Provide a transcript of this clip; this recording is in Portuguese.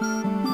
Música